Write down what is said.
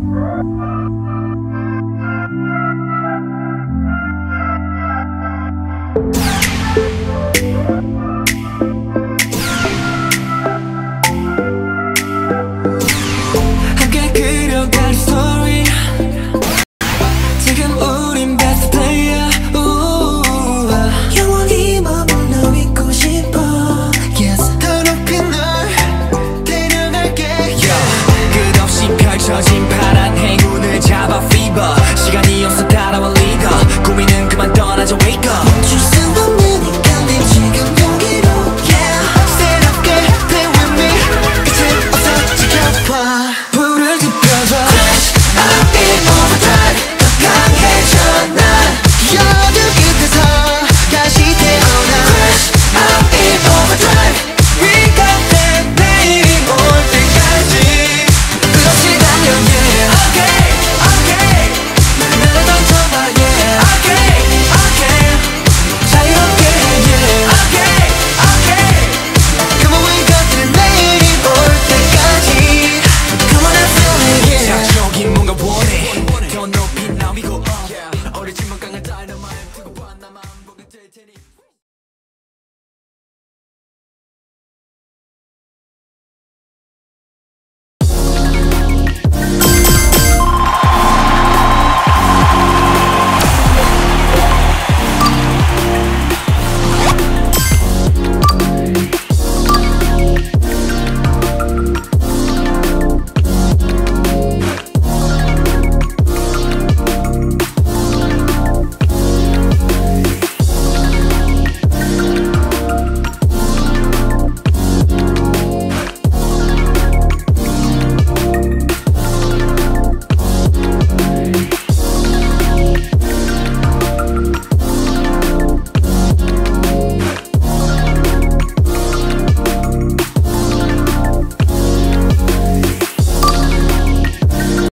Música